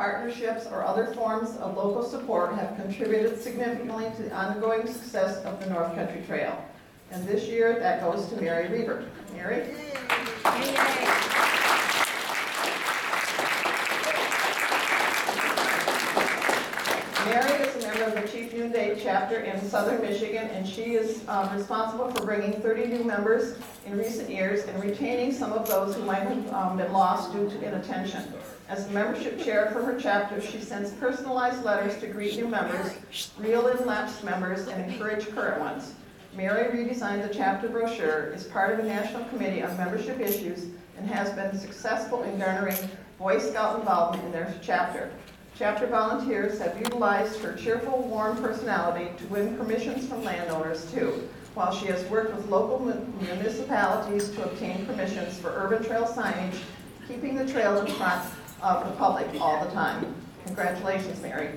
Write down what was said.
partnerships, or other forms of local support have contributed significantly to the ongoing success of the North Country Trail. And this year, that goes to Mary Rebert. Mary? Mary is of the Chief Noonday chapter in southern Michigan, and she is uh, responsible for bringing 30 new members in recent years and retaining some of those who might have um, been lost due to inattention. As the membership chair for her chapter, she sends personalized letters to greet new members, reel in lapsed members, and encourage current ones. Mary redesigned the chapter brochure, is part of a national committee on membership issues, and has been successful in garnering Boy Scout involvement in their chapter. Chapter volunteers have utilized her cheerful, warm personality to win permissions from landowners too, while she has worked with local mu- municipalities to obtain permissions for urban trail signage, keeping the trails in front of the public all the time. Congratulations, Mary.